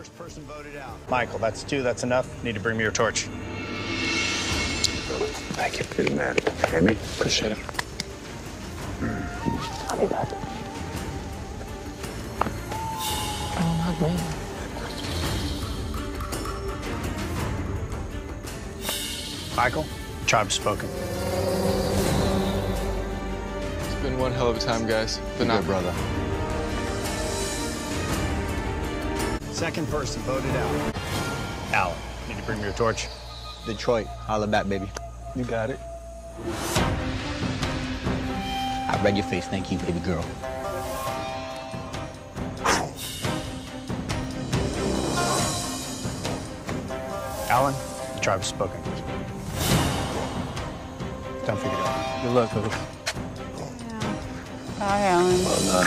First person voted out. Michael, that's two. That's enough. Need to bring me your torch. Thank you. Good man. Amy, appreciate it. I'll be back. Oh, Don't hug me. Michael, tribe spoken. It's been one hell of a time, guys. But not brother. Second person voted out. Alan, need to bring me your torch. Detroit, holla back, baby. You got it. I read your face. Thank you, baby girl. Alan, the tribe spoken. Time for you to go. Good luck, fellas. Bye, Alan. Well done,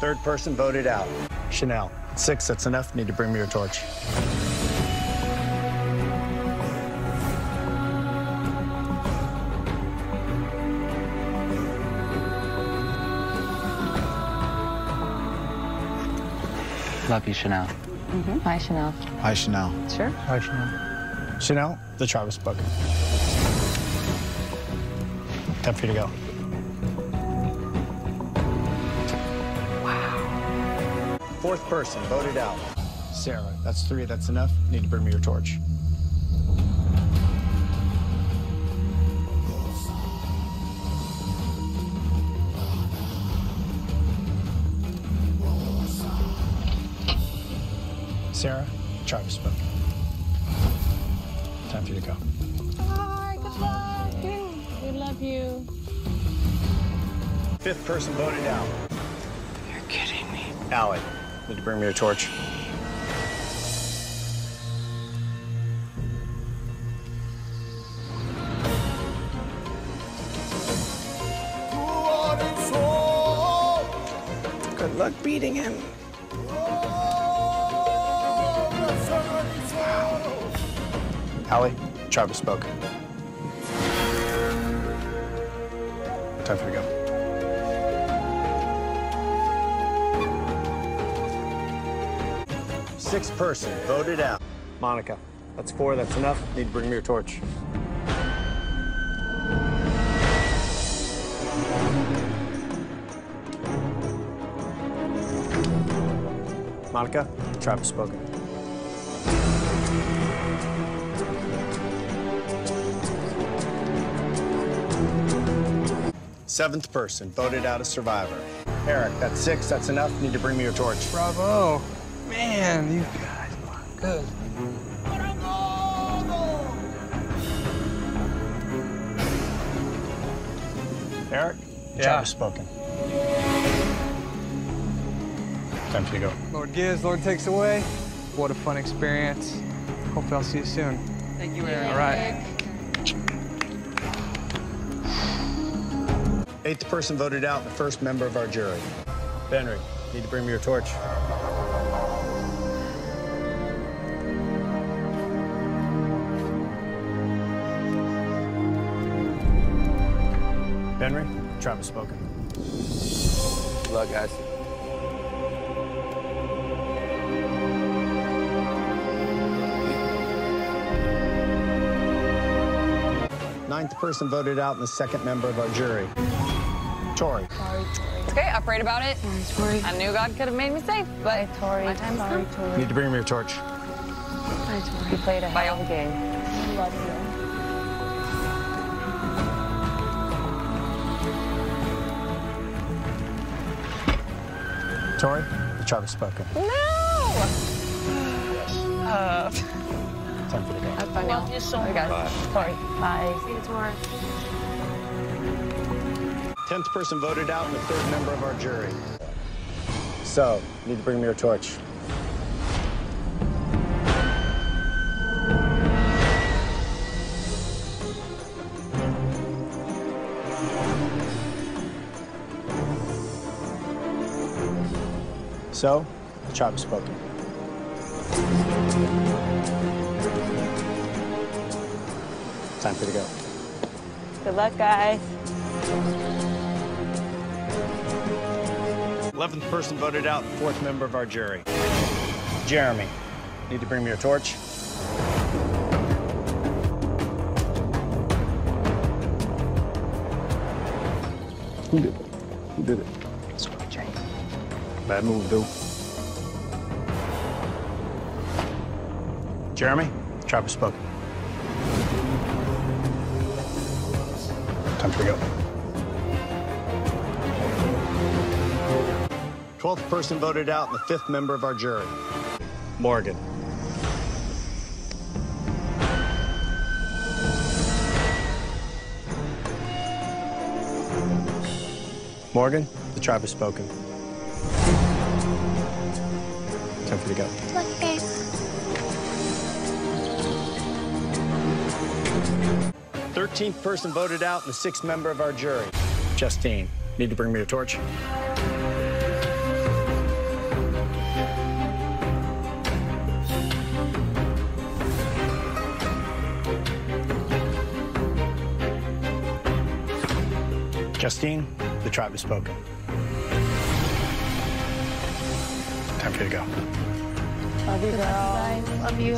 Third person voted out. Chanel, six. That's enough. Need to bring me your torch. Love you, Chanel. Mm-hmm. Bye, Chanel. Hi, Chanel. Sure. Hi, Chanel. Chanel, the tribe has spoken. Time for you to go. Fourth person voted out. Sarah, that's three. That's enough. Need to bring me your torch. Sarah, tribe has spoken. Time for you to go. Bye. Good luck. We love you. Fifth person voted out. You're kidding me. Allie, need to bring me a torch. Good luck beating him. Allie, Travis has spoken. Time for you to go. Sixth person voted out. Monica, that's four. That's enough. Need to bring me your torch. Monica, the tribe has spoken. Seventh person voted out a survivor. Eric, that's six. That's enough. Need to bring me your torch. Bravo. Man, you guys are good. Eric, Yeah. tribe has spoken. Time for you to go. Lord gives, Lord takes away. What a fun experience. Hopefully I'll see you soon. Thank you, Eric. All right. Eighth person voted out, the first member of our jury. Benry, need to bring me your torch. Benry, tribe has spoken. Good luck, guys. Ninth person voted out, and the second member of our jury. Tori. It's okay. I prayed about it. Tori. I knew God could have made me safe, but Tori. my time's Sorry, come. Tori. Need to bring me your torch. Bye, Tori. You played a hell of a game. I love you. Tori, the tribe has spoken. No! Uh, Time for you to go. have fun, y'all. Love you so Bye, guys. Sorry. Bye. See you tomorrow. Tenth person voted out, and the third member of our jury. So, need to bring me your torch. So, the tribe has spoken. Time for you to go. Good luck, guys. 11th person voted out, fourth member of our jury. Jeremy, need to bring me your torch? Who did it? Who did it? Sorry, Bad move, dude. Jeremy, the tribe has spoken. Time to go. 12th person voted out, and the fifth member of our jury. Morgan. Morgan, the tribe has spoken. Time for you to go. Okay. Thirteenth person voted out, and the sixth member of our jury. Justine, need to bring me a torch? Justine, the tribe has spoken. Time for you to go. Love you, girl. Love you.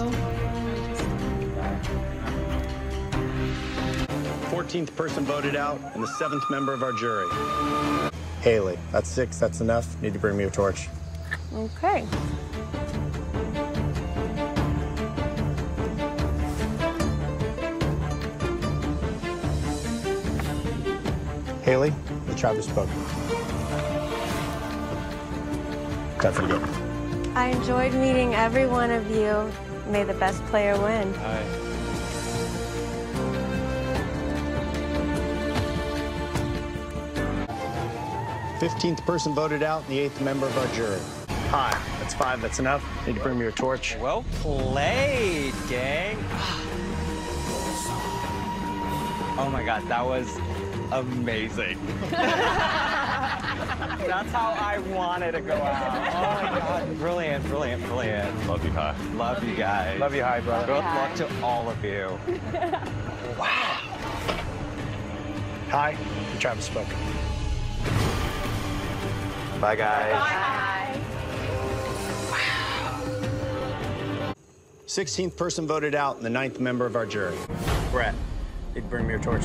14th person voted out, and the seventh member of our jury. Haley, that's six, that's enough. Need to bring me a torch. Okay. Haley, the tribe has spoken. Time for you to go. I enjoyed meeting every one of you. May the best player win. 15th person voted out, and the eighth member of our jury. Hai, that's five, that's enough. Need to bring me your torch. Well played, gang. Oh my god, that was amazing. That's how I wanted to go out. Oh my god, brilliant, brilliant, brilliant. Love you, Hai. Love you guys. Love you, hi, brother. Good luck to all of you. Wow. Hai, the tribe has spoken. Bye, guys. 16th person voted out, and the ninth member of our jury. Brett, need to bring me your torch.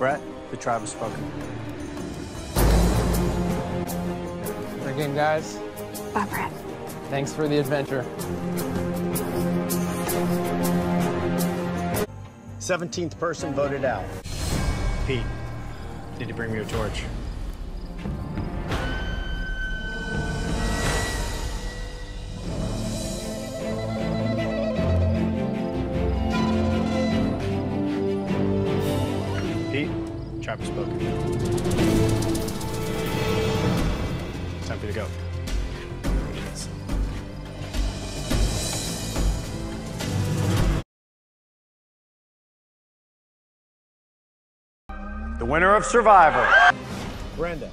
Brett, the tribe has spoken. Our game, guys. Bye, Brett. Thanks for the adventure. 17th person voted out. Pete, need to bring me your torch. Tribe has spoken. Time for you to go. The winner of Survivor. Brenda,